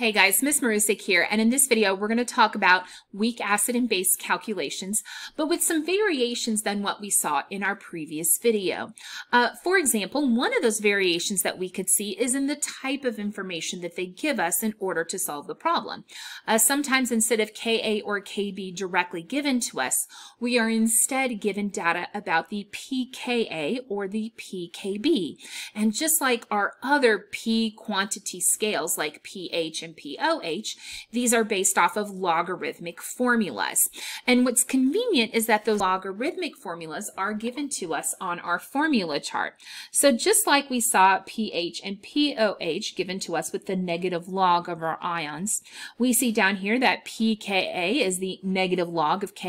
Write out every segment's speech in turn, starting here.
Hey guys, Miss Marusik here, and in this video we're going to talk about weak acid and base calculations, but with some variations than what we saw in our previous video. Uh, for example, one of those variations that we could see is in the type of information that they give us in order to solve the problem. Uh, sometimes instead of Ka or Kb directly given to us, we are instead given data about the pKa or the pKb. And just like our other P quantity scales like pH and and POH, these are based off of logarithmic formulas. And what's convenient is that those logarithmic formulas are given to us on our formula chart. So just like we saw pH and POH given to us with the negative log of our ions, we see down here that pKa is the negative log of Ka,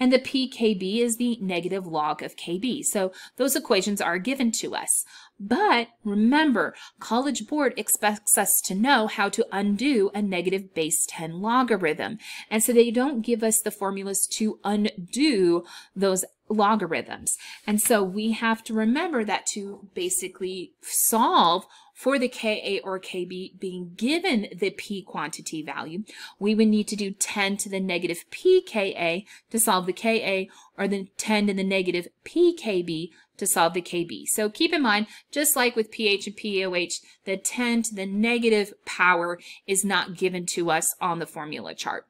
and the pKb is the negative log of Kb. So those equations are given to us. But remember, College Board expects us to know how to undo a negative base 10 logarithm. And so they don't give us the formulas to undo those logarithms. And so we have to remember that to basically solve for the Ka or Kb being given the P quantity value, we would need to do 10 to the negative pKa to solve the Ka or the 10 to the negative pKb to solve the KB. So keep in mind, just like with pH and POH, the 10 to the negative power is not given to us on the formula chart.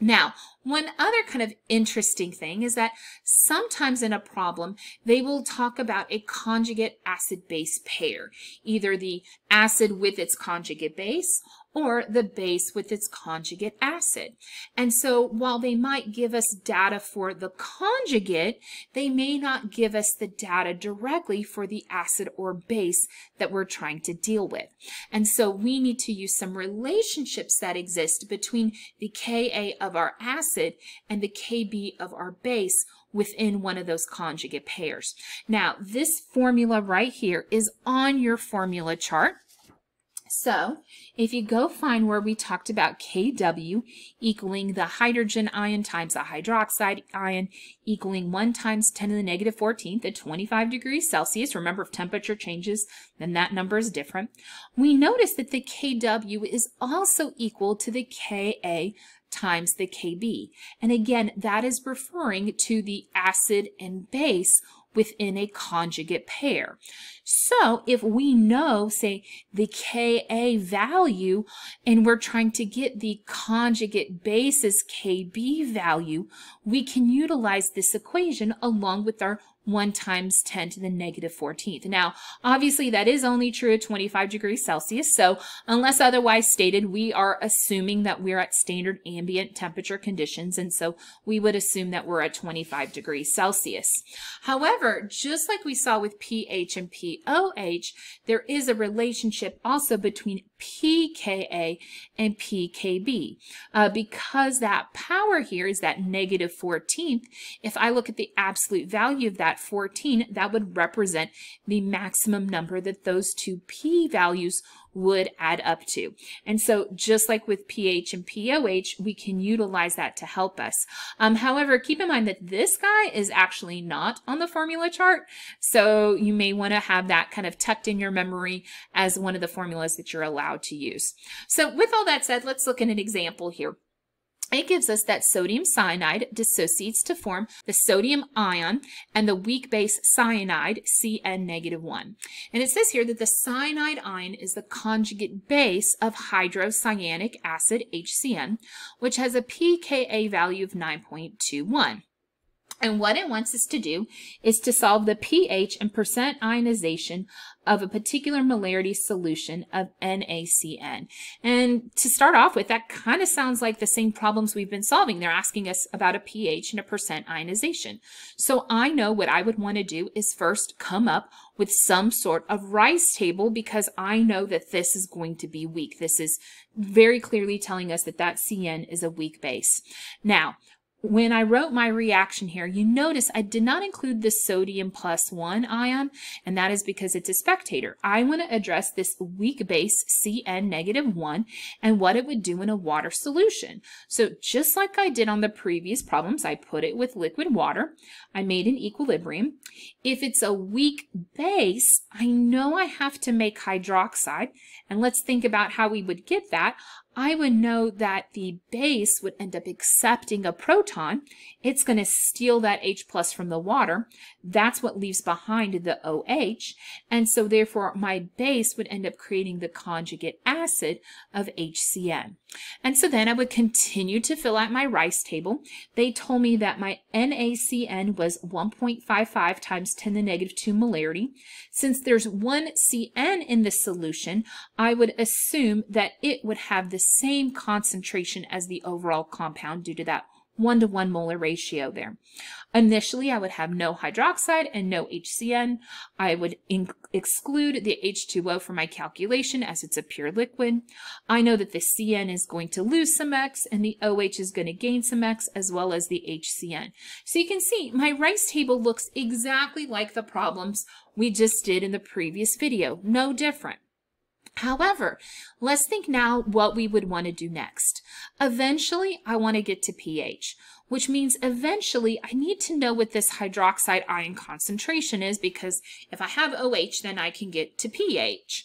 Now, one other kind of interesting thing is that sometimes in a problem, they will talk about a conjugate acid-base pair, either the acid with its conjugate base or the base with its conjugate acid. And so while they might give us data for the conjugate, they may not give us the data directly for the acid or base that we're trying to deal with. And so we need to use some relationships that exist between the Ka of our acid and the Kb of our base within one of those conjugate pairs. Now, this formula right here is on your formula chart. So if you go find where we talked about Kw equaling the hydrogen ion times the hydroxide ion equaling 1 times 10 to the negative 14th at 25 degrees Celsius, remember if temperature changes, then that number is different, we notice that the Kw is also equal to the Ka times the Kb. And again, that is referring to the acid and base within a conjugate pair. So if we know, say, the Ka value, and we're trying to get the conjugate basis Kb value, we can utilize this equation along with our 1 times 10 to the negative 14th. Now, obviously that is only true at 25 degrees Celsius, so unless otherwise stated, we are assuming that we're at standard ambient temperature conditions, and so we would assume that we're at 25 degrees Celsius. However, just like we saw with pH and pOH, there is a relationship also between pKa and pKb. Uh, because that power here is that negative 14th, if I look at the absolute value of that 14, that would represent the maximum number that those two p values would add up to. And so just like with pH and POH, we can utilize that to help us. Um, however, keep in mind that this guy is actually not on the formula chart. So you may want to have that kind of tucked in your memory as one of the formulas that you're allowed to use. So with all that said, let's look at an example here it gives us that sodium cyanide dissociates to form the sodium ion and the weak base cyanide, Cn negative 1. And it says here that the cyanide ion is the conjugate base of hydrocyanic acid, HCN, which has a pKa value of 9.21. And what it wants us to do is to solve the pH and percent ionization of a particular molarity solution of NaCN. And to start off with, that kind of sounds like the same problems we've been solving. They're asking us about a pH and a percent ionization. So I know what I would want to do is first come up with some sort of RICE table because I know that this is going to be weak. This is very clearly telling us that that CN is a weak base. Now, when I wrote my reaction here, you notice I did not include the sodium plus one ion, and that is because it's a spectator. I want to address this weak base Cn negative one and what it would do in a water solution. So just like I did on the previous problems, I put it with liquid water. I made an equilibrium. If it's a weak base, I know I have to make hydroxide, and let's think about how we would get that. I would know that the base would end up accepting a proton. It's going to steal that H plus from the water. That's what leaves behind the OH. And so therefore my base would end up creating the conjugate acid of HCN. And so then I would continue to fill out my RICE table. They told me that my NaCN was 1.55 times 10 to the negative 2 molarity. Since there's one CN in the solution, I would assume that it would have the same concentration as the overall compound due to that one to one molar ratio there. Initially, I would have no hydroxide and no HCN. I would exclude the H2O from my calculation as it's a pure liquid. I know that the CN is going to lose some X and the OH is going to gain some X as well as the HCN. So you can see my RICE table looks exactly like the problems we just did in the previous video. No different. However, let's think now what we would want to do next. Eventually, I want to get to pH, which means eventually I need to know what this hydroxide ion concentration is because if I have OH, then I can get to pH.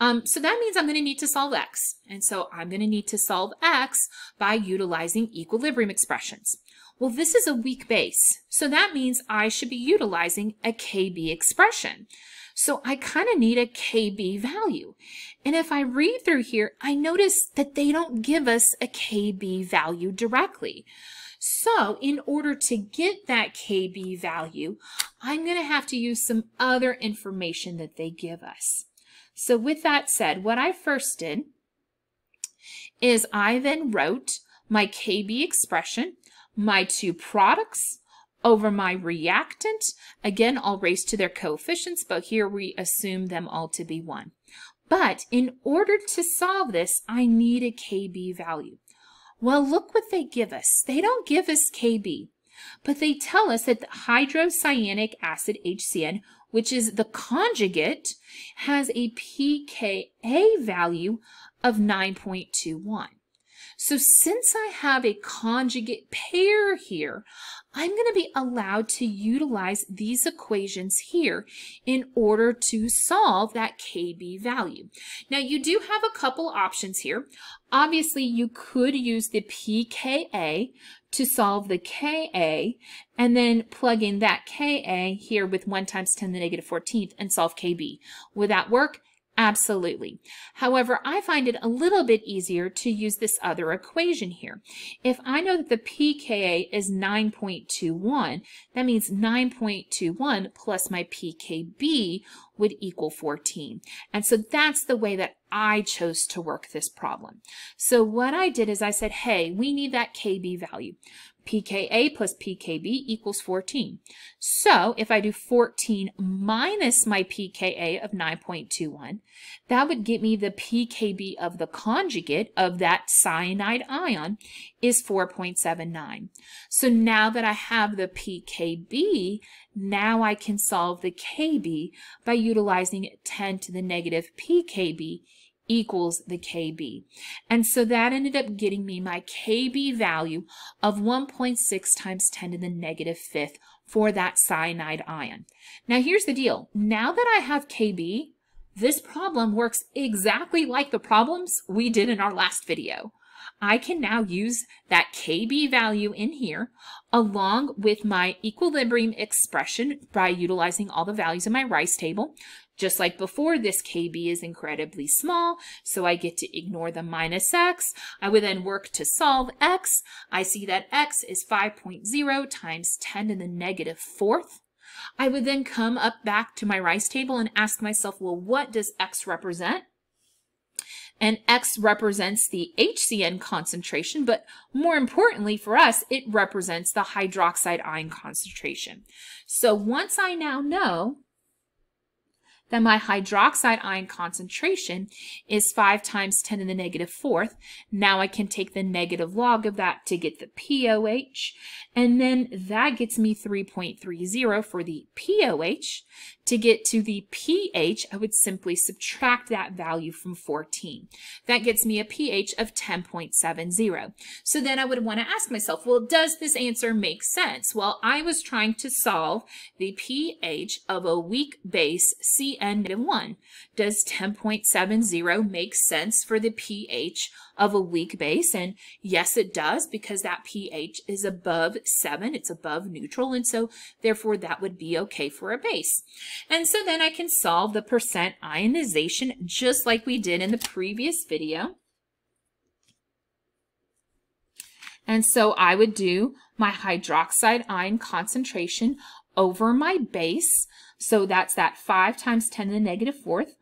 Um, so that means I'm going to need to solve X. And so I'm going to need to solve X by utilizing equilibrium expressions. Well, this is a weak base. So that means I should be utilizing a KB expression. So I kind of need a KB value. And if I read through here, I notice that they don't give us a KB value directly. So in order to get that KB value, I'm going to have to use some other information that they give us. So with that said, what I first did is I then wrote my KB expression, my two products, over my reactant. Again, I'll raise to their coefficients, but here we assume them all to be 1. But in order to solve this, I need a KB value. Well, look what they give us. They don't give us KB, but they tell us that the hydrocyanic acid HCN, which is the conjugate, has a pKa value of 9.21. So since I have a conjugate pair here, I'm going to be allowed to utilize these equations here in order to solve that KB value. Now you do have a couple options here. Obviously you could use the pKa to solve the Ka and then plug in that Ka here with 1 times 10 to the negative 14th and solve Kb. Would that work? Absolutely. However, I find it a little bit easier to use this other equation here. If I know that the pKa is 9.21, that means 9.21 plus my pKb would equal 14. And so that's the way that I chose to work this problem. So what I did is I said, hey, we need that Kb value pKa plus pKb equals 14. So if I do 14 minus my pKa of 9.21, that would get me the pKb of the conjugate of that cyanide ion is 4.79. So now that I have the pKb, now I can solve the Kb by utilizing 10 to the negative pKb equals the KB. And so that ended up getting me my KB value of 1.6 times 10 to the negative fifth for that cyanide ion. Now here's the deal. Now that I have KB, this problem works exactly like the problems we did in our last video. I can now use that KB value in here along with my equilibrium expression by utilizing all the values in my RICE table just like before, this KB is incredibly small, so I get to ignore the minus x. I would then work to solve x. I see that x is 5.0 times 10 to the negative fourth. I would then come up back to my RICE table and ask myself, well, what does x represent? And X represents the HCN concentration, but more importantly for us, it represents the hydroxide ion concentration. So once I now know that my hydroxide ion concentration is 5 times 10 to the negative fourth. Now I can take the negative log of that to get the POH, and then that gets me 3.30 for the POH. To get to the pH, I would simply subtract that value from 14. That gets me a pH of 10.70. So then I would want to ask myself, well, does this answer make sense? Well, I was trying to solve the pH of a weak base CN-1. Does 10.70 make sense for the pH of a weak base? And yes, it does because that pH is above 7. It's above neutral. And so therefore that would be okay for a base. And so then I can solve the percent ionization just like we did in the previous video. And so I would do my hydroxide ion concentration over my base. So that's that 5 times 10 to the negative fourth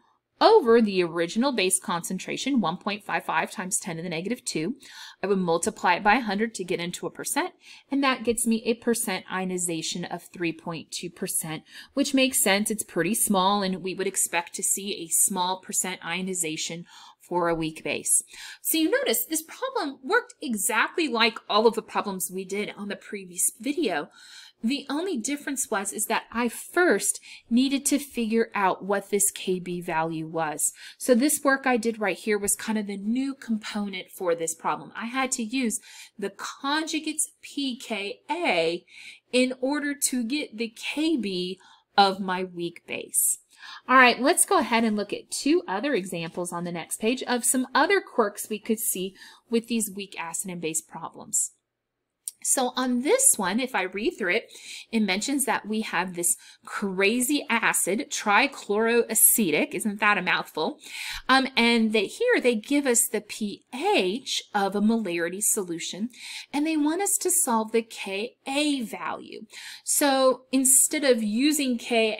over the original base concentration, 1.55 times 10 to the negative 2. I would multiply it by 100 to get into a percent, and that gets me a percent ionization of 3.2%, which makes sense. It's pretty small, and we would expect to see a small percent ionization for a weak base. So you notice this problem worked exactly like all of the problems we did on the previous video. The only difference was is that I first needed to figure out what this KB value was. So this work I did right here was kind of the new component for this problem. I had to use the conjugates pKa in order to get the KB of my weak base. All right, let's go ahead and look at two other examples on the next page of some other quirks we could see with these weak acid and base problems. So on this one, if I read through it, it mentions that we have this crazy acid, trichloroacetic, isn't that a mouthful? Um, and that here they give us the pH of a molarity solution, and they want us to solve the Ka value. So instead of using Ka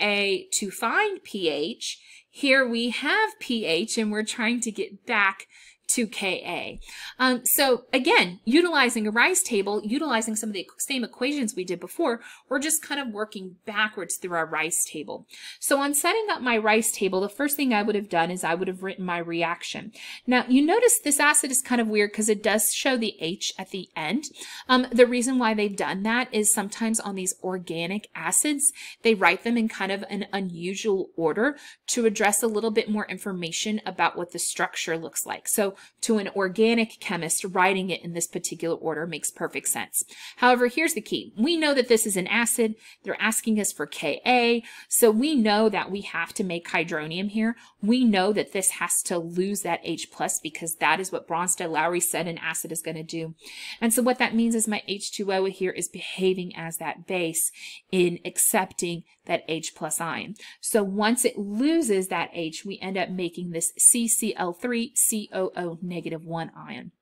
to find pH, here we have pH and we're trying to get back to Ka. Um, so again, utilizing a RICE table, utilizing some of the same equations we did before, we're just kind of working backwards through our RICE table. So on setting up my RICE table, the first thing I would have done is I would have written my reaction. Now you notice this acid is kind of weird because it does show the H at the end. Um, the reason why they've done that is sometimes on these organic acids, they write them in kind of an unusual order to address a little bit more information about what the structure looks like. So to an organic chemist, writing it in this particular order makes perfect sense. However, here's the key. We know that this is an acid. They're asking us for Ka. So we know that we have to make hydronium here. We know that this has to lose that H plus because that is what Bronsted-Lowry said an acid is going to do. And so what that means is my H2O here is behaving as that base in accepting that H plus ion. So once it loses that H, we end up making this CCl3COO negative 1 ion.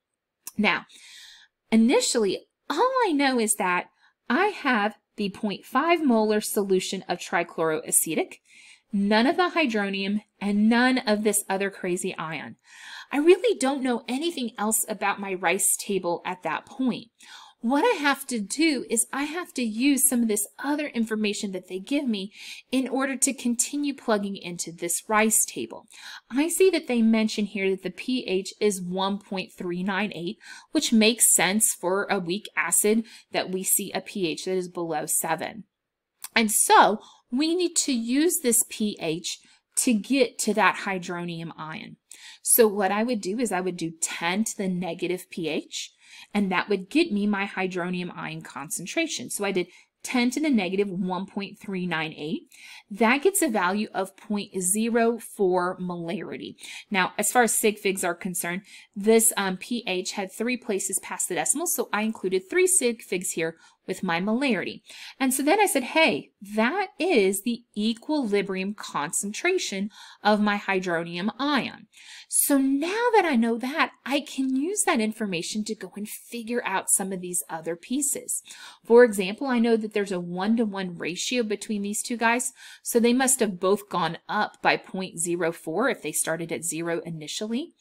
Now, initially, all I know is that I have the 0.5 molar solution of trichloroacetic, none of the hydronium, and none of this other crazy ion. I really don't know anything else about my RICE table at that point what I have to do is I have to use some of this other information that they give me in order to continue plugging into this RICE table. I see that they mention here that the pH is 1.398, which makes sense for a weak acid that we see a pH that is below 7. And so we need to use this pH to get to that hydronium ion. So what I would do is I would do 10 to the negative pH, and that would get me my hydronium ion concentration. So I did 10 to the negative 1.398. That gets a value of 0.04 molarity. Now, as far as sig figs are concerned, this um, pH had three places past the decimal, so I included three sig figs here with my molarity. And so then I said, hey, that is the equilibrium concentration of my hydronium ion. So now that I know that, I can use that information to go and figure out some of these other pieces. For example, I know that there's a one-to-one -one ratio between these two guys, so they must have both gone up by 0.04 if they started at zero initially.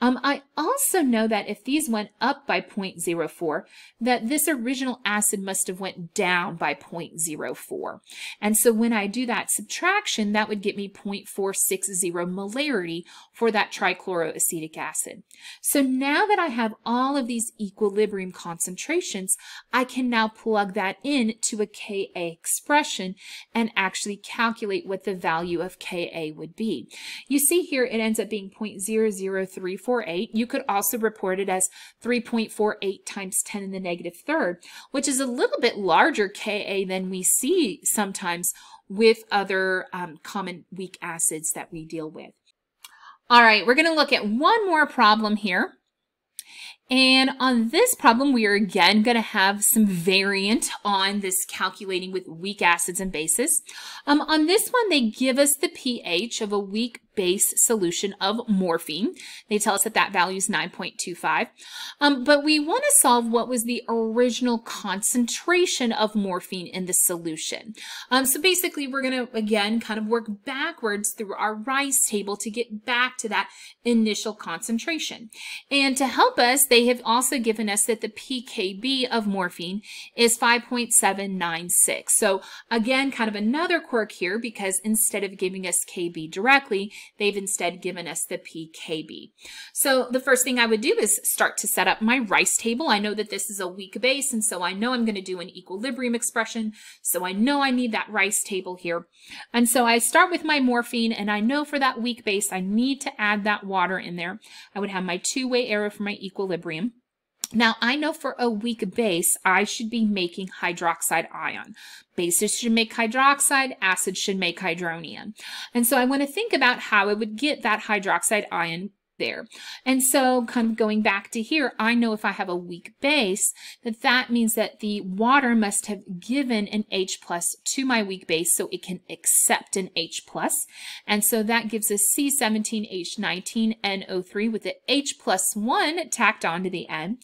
Um, I also know that if these went up by 0.04, that this original acid must have went down by 0.04. And so when I do that subtraction, that would get me 0.460 molarity for that trichloroacetic acid. So now that I have all of these equilibrium concentrations, I can now plug that in to a Ka expression and actually calculate what the value of Ka would be. You see here it ends up being 0.00348. You could also report it as 3.48 times 10 in the negative third, which is a little bit larger Ka than we see sometimes with other um, common weak acids that we deal with. All right, we're going to look at one more problem here. And on this problem, we are again going to have some variant on this calculating with weak acids and bases. Um, on this one, they give us the pH of a weak base solution of morphine. They tell us that that value is 9.25. Um, but we want to solve what was the original concentration of morphine in the solution. Um, so basically, we're going to, again, kind of work backwards through our RICE table to get back to that initial concentration. And to help us, they have also given us that the PKB of morphine is 5.796. So again, kind of another quirk here because instead of giving us KB directly, They've instead given us the PKB. So the first thing I would do is start to set up my RICE table. I know that this is a weak base, and so I know I'm going to do an equilibrium expression. So I know I need that RICE table here. And so I start with my morphine, and I know for that weak base, I need to add that water in there. I would have my two-way arrow for my equilibrium. Now, I know for a weak base, I should be making hydroxide ion. Bases should make hydroxide, acids should make hydronium. And so I want to think about how I would get that hydroxide ion there. And so kind of going back to here, I know if I have a weak base, that that means that the water must have given an H plus to my weak base so it can accept an H plus. And so that gives us C17H19NO3 with the H plus 1 tacked onto the end.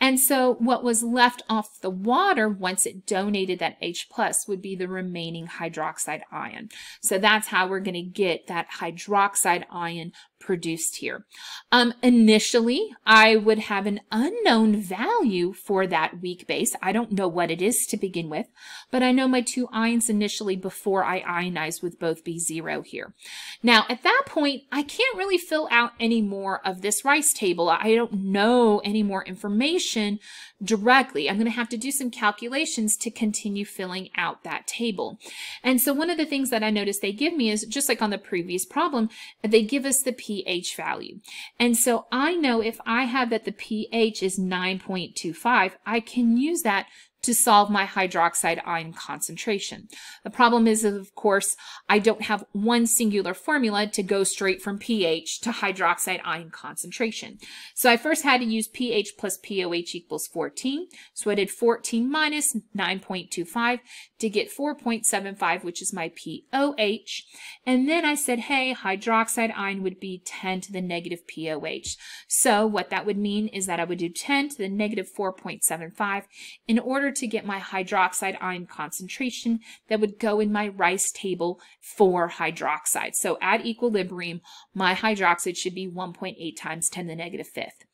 And so what was left off the water once it donated that H plus would be the remaining hydroxide ion. So that's how we're going to get that hydroxide ion produced here. Um, initially, I would have an unknown value for that weak base. I don't know what it is to begin with, but I know my two ions initially before I ionize with both be zero here. Now, at that point, I can't really fill out any more of this RICE table. I don't know any more information directly. I'm going to have to do some calculations to continue filling out that table. And so one of the things that I noticed they give me is just like on the previous problem, they give us the pH value. And so I know if I have that the pH is 9.25, I can use that to solve my hydroxide ion concentration. The problem is, of course, I don't have one singular formula to go straight from pH to hydroxide ion concentration. So I first had to use pH plus POH equals 14. So I did 14 minus 9.25 to get 4.75, which is my POH. And then I said, hey, hydroxide ion would be 10 to the negative POH. So what that would mean is that I would do 10 to the negative 4.75 in order to get my hydroxide ion concentration that would go in my RICE table for hydroxide. So at equilibrium, my hydroxide should be 1.8 times 10 to the negative fifth.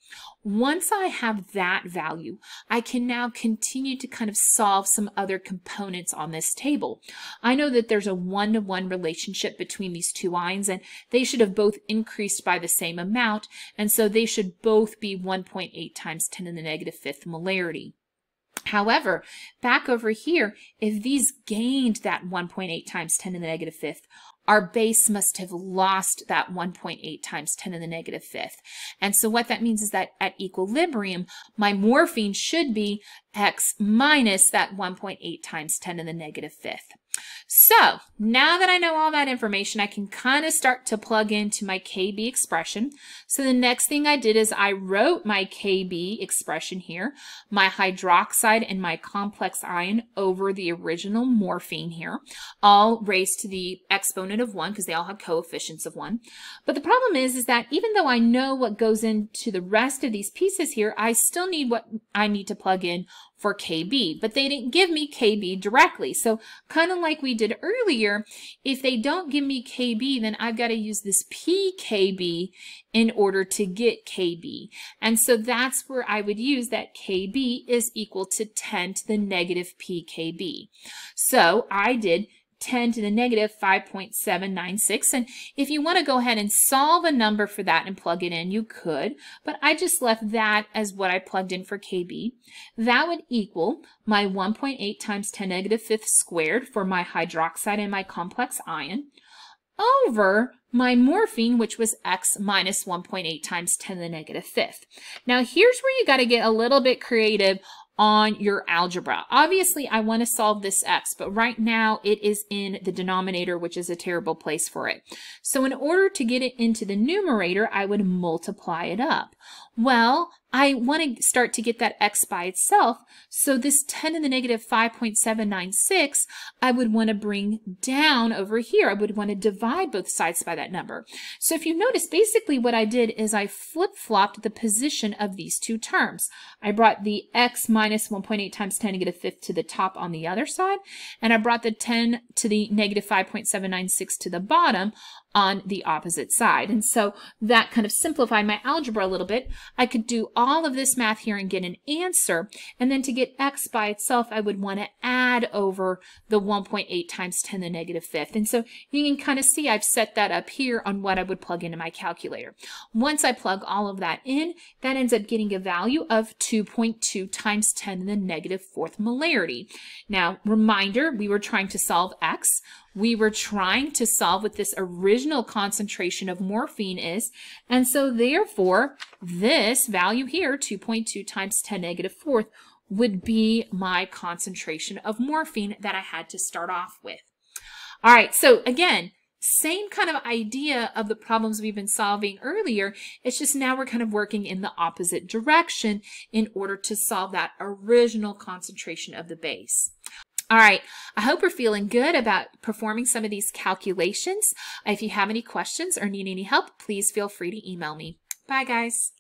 Once I have that value, I can now continue to kind of solve some other components on this table. I know that there's a one-to-one -one relationship between these two ions, and they should have both increased by the same amount, and so they should both be 1.8 times 10 to the negative fifth molarity. However, back over here, if these gained that 1.8 times 10 to the negative fifth, our base must have lost that 1.8 times 10 to the negative fifth. And so what that means is that at equilibrium, my morphine should be x minus that 1.8 times 10 to the negative fifth. So now that I know all that information, I can kind of start to plug into my KB expression. So the next thing I did is I wrote my KB expression here, my hydroxide and my complex ion over the original morphine here, all raised to the exponent of one because they all have coefficients of one. But the problem is, is that even though I know what goes into the rest of these pieces here, I still need what I need to plug in for KB, but they didn't give me KB directly. So kind of like we did earlier, if they don't give me KB, then I've got to use this PKB in order to get KB. And so that's where I would use that KB is equal to 10 to the negative PKB. So I did 10 to the negative 5.796. And if you want to go ahead and solve a number for that and plug it in, you could, but I just left that as what I plugged in for KB. That would equal my 1.8 times 10 negative fifth squared for my hydroxide and my complex ion over my morphine, which was x minus 1.8 times 10 to the negative fifth. Now here's where you got to get a little bit creative on your algebra. Obviously, I want to solve this x, but right now it is in the denominator, which is a terrible place for it. So in order to get it into the numerator, I would multiply it up. Well, I want to start to get that x by itself. So this 10 to the negative 5.796, I would want to bring down over here. I would want to divide both sides by that number. So if you notice, basically what I did is I flip-flopped the position of these two terms. I brought the x minus 1.8 times 10 to get a fifth to the top on the other side, and I brought the 10 to the negative 5.796 to the bottom on the opposite side. And so that kind of simplified my algebra a little bit. I could do all of this math here and get an answer. And then to get x by itself, I would want to add over the 1.8 times 10 to the negative fifth. And so you can kind of see I've set that up here on what I would plug into my calculator. Once I plug all of that in, that ends up getting a value of 2.2 times 10 to the negative fourth molarity. Now, reminder, we were trying to solve x we were trying to solve what this original concentration of morphine is. And so therefore, this value here, 2.2 times 10 negative fourth, would be my concentration of morphine that I had to start off with. All right, so again, same kind of idea of the problems we've been solving earlier. It's just now we're kind of working in the opposite direction in order to solve that original concentration of the base. All right, I hope you're feeling good about performing some of these calculations. If you have any questions or need any help, please feel free to email me. Bye, guys.